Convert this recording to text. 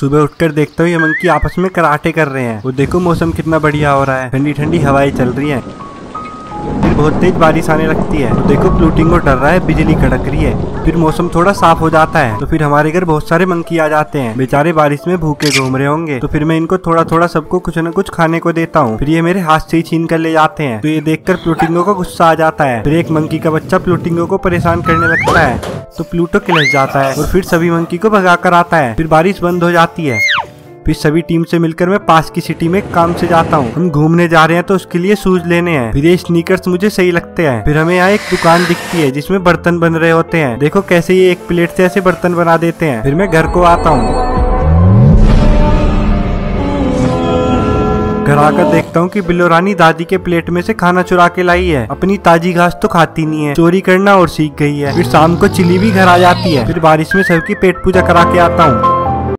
सुबह उठकर देखता हूँ ये मंकी आपस में कराटे कर रहे हैं। वो देखो मौसम कितना बढ़िया हो रहा है। ठंडी ठंडी हवाएँ चल रही हैं। फिर बहुत तेज बारिश आने लगती है। तो देखो प्लूटिंगो डर रहा है, बिजली कड़क रही है। फिर मौसम थोड़ा साफ़ हो जाता है। तो फिर हमारे घर बहुत सारे मंकी आ जाते हैं। बेचारे बारिश में भूखे घूम रहे होंगे। तो फिर मैं इनको थोड़ा थोड़ा सबको कुछ न कुछ खाने को देता हूँ। फिर ये मेरे हाथ से ही छीन कर ले जाते हैं। तो ये देखकर प्लूटिंगो को गुस्सा आ जाता है। फिर एक मंकी का बच्चा प्लूटिंगो को परेशान करने लगता है। तो प्लूटो किलस जाता है और फिर सभी मंकी को भगा कर आता है। फिर बारिश बंद हो जाती है। फिर सभी टीम से मिलकर मैं पास की सिटी में काम से जाता हूँ। हम घूमने जा रहे हैं तो उसके लिए शूज़ लेने हैं। फिर ये स्नीकर्स मुझे सही लगते हैं। फिर हमें यहाँ एक दुकान दिखती है जिसमें बर्तन बन रहे होते हैं। देखो कैसे ये एक प्लेट से ऐसे बर्तन बना देते हैं। फिर मैं घर को आता हूँ। घर आकर देखता हूँ कि बिल्लो रानी दादी के प्लेट में से खाना चुरा के लाई है। अपनी ताजी घास तो खाती नहीं है। चोरी करना और सीख गई है। फिर शाम को चिली भी घर आ जाती है। फिर बारिश में सबकी पेट पूजा करा के आता हूँ।